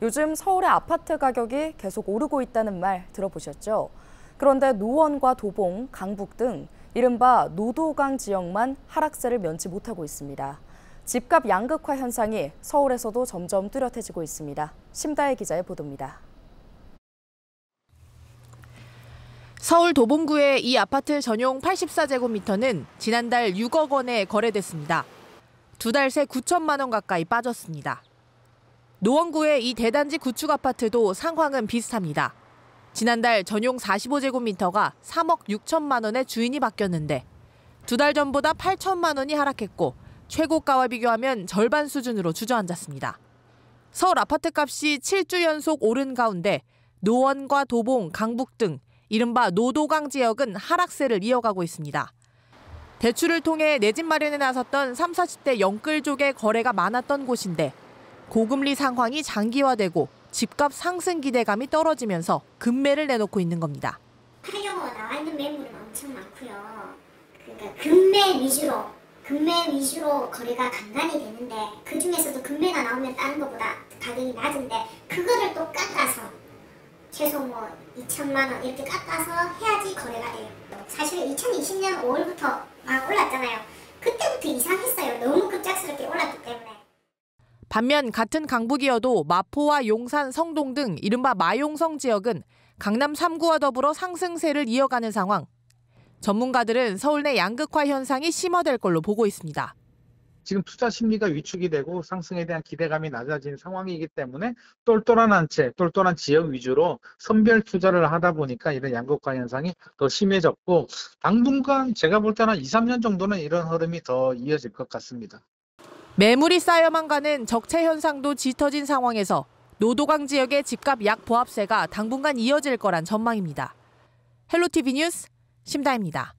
요즘 서울의 아파트 가격이 계속 오르고 있다는 말 들어보셨죠? 그런데 노원과 도봉, 강북 등 이른바 노도강 지역만 하락세를 면치 못하고 있습니다. 집값 양극화 현상이 서울에서도 점점 뚜렷해지고 있습니다. 심다혜 기자의 보도입니다. 서울 도봉구의 이 아파트 전용 84제곱미터는 지난달 6억 원에 거래됐습니다. 두 달 새 9천만 원 가까이 빠졌습니다. 노원구의 이 대단지 구축 아파트도 상황은 비슷합니다. 지난달 전용 45제곱미터가 3억 6천만 원의 주인이 바뀌었는데 두 달 전보다 8천만 원이 하락했고 최고가와 비교하면 절반 수준으로 주저앉았습니다. 서울 아파트 값이 7주 연속 오른 가운데 노원과 도봉, 강북 등 이른바 노도강 지역은 하락세를 이어가고 있습니다. 대출을 통해 내 집 마련에 나섰던 3, 40대 영끌족의 거래가 많았던 곳인데 고금리 상황이 장기화되고 집값 상승 기대감이 떨어지면서 급매를 내놓고 있는 겁니다. 하려고 나와 있는 매물은 엄청 많고요. 그러니까 금매 위주로 금매 위주로 거래가 간간히 되는데 그 중에서도 금매가 나오면 다른 것보다 가격이 낮은데 그거를 또 깎아서 최소 뭐 2천만 원 이렇게 깎아서 해야지 거래가 돼요. 사실 2020년 5월부터 막 올랐잖아요. 그때부터 이상했어요. 너무 급작스럽게 올랐기 때문에. 반면 같은 강북이어도 마포와 용산, 성동 등 이른바 마용성 지역은 강남 3구와 더불어 상승세를 이어가는 상황. 전문가들은 서울 내 양극화 현상이 심화될 걸로 보고 있습니다. 지금 투자 심리가 위축이 되고 상승에 대한 기대감이 낮아진 상황이기 때문에 똘똘한 한 채, 똘똘한 지역 위주로 선별 투자를 하다 보니까 이런 양극화 현상이 더 심해졌고 당분간 제가 볼 때는 2, 3년 정도는 이런 흐름이 더 이어질 것 같습니다. 매물이 쌓여만 가는 적체 현상도 짙어진 상황에서 노도강 지역의 집값 약 보합세가 당분간 이어질 거란 전망입니다. 헬로티비 뉴스 심다입니다.